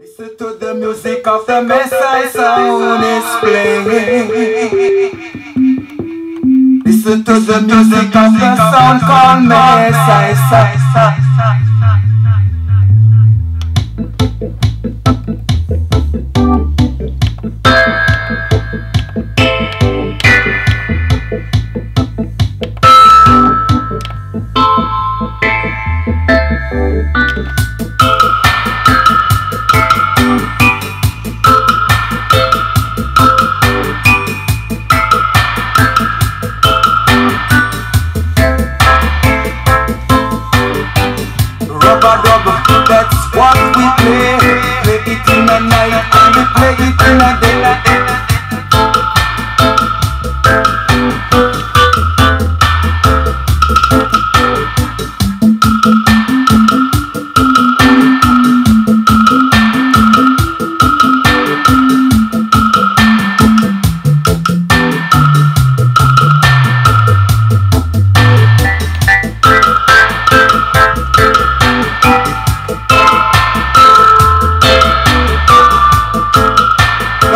Listen to the music of the Mass-I sound is playing. Listen to the music of the sound called Mass-I. What we play, play it in the night and we play it in the daylight. Like